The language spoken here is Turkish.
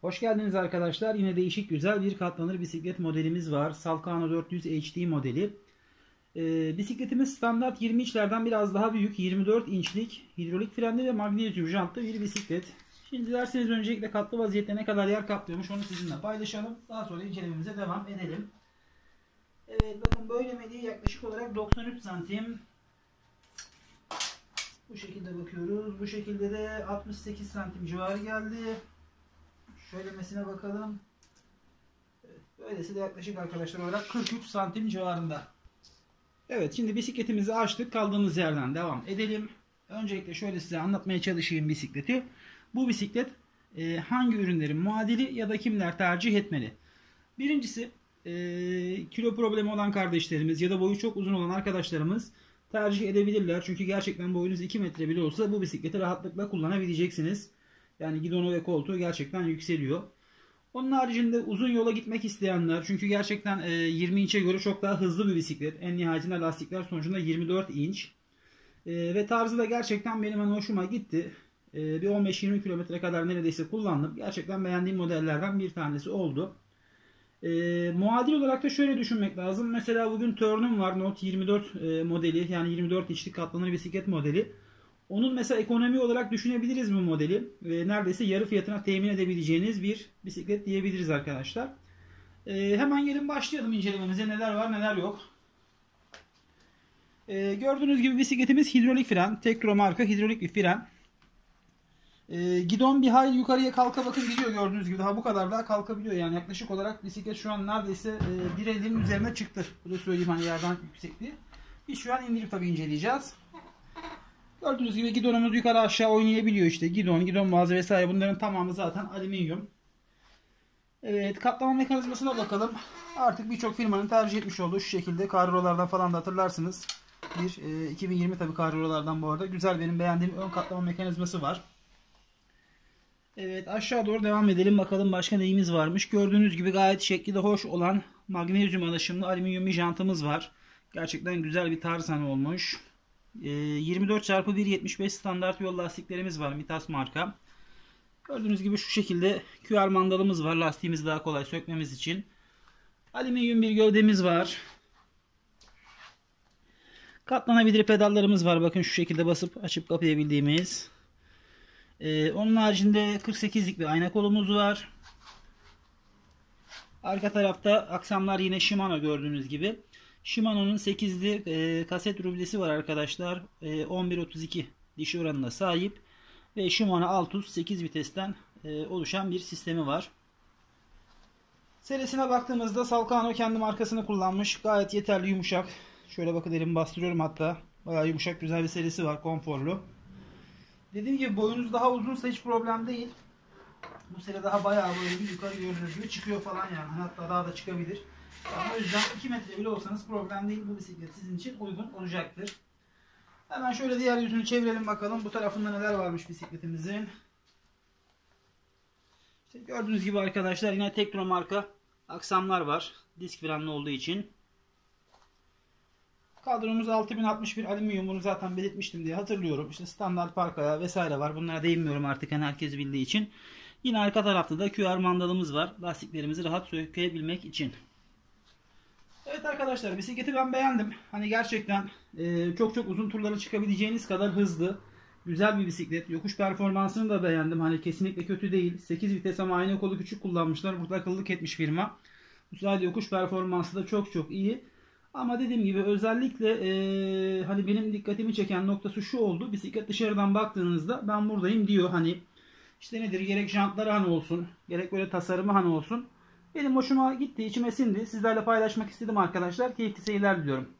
Hoş geldiniz arkadaşlar. Yine değişik güzel bir katlanır bisiklet modelimiz var. Salkano 400 HD modeli. Ee, bisikletimiz standart 20 inçlerden biraz daha büyük. 24 inçlik hidrolik frenli ve magnezyum jantlı bir bisiklet. Şimdi dilerseniz öncelikle katlı vaziyette ne kadar yer kaplıyormuş onu sizinle paylaşalım. Daha sonra incelememize devam edelim. Evet bakın böylemeliği yaklaşık olarak 93 santim. Bu şekilde bakıyoruz. Bu şekilde de 68 santim civarı geldi. Şöylemesine bakalım. Böylesi de yaklaşık arkadaşlar olarak 43 santim civarında. Evet şimdi bisikletimizi açtık. Kaldığımız yerden devam edelim. Öncelikle şöyle size anlatmaya çalışayım bisikleti. Bu bisiklet e, hangi ürünlerin muadili ya da kimler tercih etmeli? Birincisi e, kilo problemi olan kardeşlerimiz ya da boyu çok uzun olan arkadaşlarımız tercih edebilirler. Çünkü gerçekten boyunuz 2 metre bile olsa bu bisikleti rahatlıkla kullanabileceksiniz. Yani gidonu ve koltuğu gerçekten yükseliyor. Onun haricinde uzun yola gitmek isteyenler çünkü gerçekten 20 inçe göre çok daha hızlı bir bisiklet. En nihayetinde lastikler sonucunda 24 inç. Ve tarzı da gerçekten benim hani hoşuma gitti. Bir 15-20 kilometre kadar neredeyse kullandım. Gerçekten beğendiğim modellerden bir tanesi oldu. E, muadil olarak da şöyle düşünmek lazım. Mesela bugün Turn'um var Note 24 e, modeli yani 24 inçlik katlanır bisiklet modeli. Onun mesela ekonomi olarak düşünebiliriz bu modeli. E, neredeyse yarı fiyatına temin edebileceğiniz bir bisiklet diyebiliriz arkadaşlar. E, hemen gelin başlayalım incelememize. Neler var neler yok. E, gördüğünüz gibi bisikletimiz hidrolik fren. Tekro marka hidrolik bir fren. E, gidon bir hayli yukarıya kalka bakın gidiyor gördüğünüz gibi. Daha bu kadar daha kalkabiliyor. Yani yaklaşık olarak bisiklet şu an neredeyse e, bir elinin üzerine çıktı. Bu da söyleyeyim hani yerden yüksekliği. Biz şu an indirip tabii inceleyeceğiz. Gördüğünüz gibi gidonumuz yukarı aşağı oynayabiliyor işte. Gidon, gidon bazı vesaire bunların tamamı zaten alüminyum. Evet katlama mekanizmasına bakalım. Artık birçok firmanın tercih etmiş olduğu şu şekilde karrolardan falan da hatırlarsınız. Bir e, 2020 tabi karrolardan bu arada. Güzel benim beğendiğim ön katlama mekanizması var. Evet aşağı doğru devam edelim bakalım başka neyimiz varmış. Gördüğünüz gibi gayet şekli de hoş olan magnezyum alaşımlı alüminyum bir jantımız var. Gerçekten güzel bir tarzan olmuş. 24x1.75 ee, standart yol lastiklerimiz var Mitas marka. Gördüğünüz gibi şu şekilde QR mandalımız var. Lastiğimizi daha kolay sökmemiz için. Alüminyum bir gövdemiz var. Katlanabilir pedallarımız var. Bakın şu şekilde basıp açıp kapayabildiğimiz. Ee, onun haricinde 48'lik bir ayna kolumuz var. Arka tarafta aksamlar yine Shimano gördüğünüz gibi. Shimano'nun 8'li e, kaset rublesi var arkadaşlar. E, 11.32 diş oranına sahip. Ve Shimano Altus 8 vitesten e, oluşan bir sistemi var. Serisine baktığımızda Salkano kendi markasını kullanmış. Gayet yeterli yumuşak. Şöyle bakın elimi bastırıyorum hatta. Bayağı yumuşak güzel bir serisi var. Konforlu. Dediğim gibi boyunuz daha uzunsa hiç problem değil. Bu sene daha bayağı böyle bir yukarı gördüğünüz gibi çıkıyor falan yani. Hatta daha da çıkabilir. O yüzden 2 metre bile olsanız problem değil. Bu bisiklet sizin için uygun olacaktır. Hemen şöyle diğer yüzünü çevirelim bakalım. Bu tarafında neler varmış bisikletimizin. İşte gördüğünüz gibi arkadaşlar yine Tekno marka aksamlar var. Disk frenli olduğu için. Kadromuz 6061 alüminyum bunu zaten belirtmiştim diye hatırlıyorum. İşte standart park ayağı vesaire var. Bunlara değinmiyorum artık hani herkes bildiği için. Yine arka tarafta da QR mandalımız var. Lastiklerimizi rahat sökebilmek için. Evet arkadaşlar bisikleti ben beğendim. Hani gerçekten e, çok çok uzun turlara çıkabileceğiniz kadar hızlı. Güzel bir bisiklet. Yokuş performansını da beğendim. Hani kesinlikle kötü değil. 8 vites ama aynı kolu küçük kullanmışlar. Burada akıllılık etmiş firma. Bu sayede yokuş performansı da çok çok iyi. Ama dediğim gibi özellikle e, hani benim dikkatimi çeken noktası şu oldu. Bisiklet dışarıdan baktığınızda ben buradayım diyor. Hani işte nedir gerek jantları hani olsun gerek böyle tasarımı hani olsun. Benim hoşuma gitti, içime sindi. Sizlerle paylaşmak istedim arkadaşlar. Keyifli seyirler diliyorum.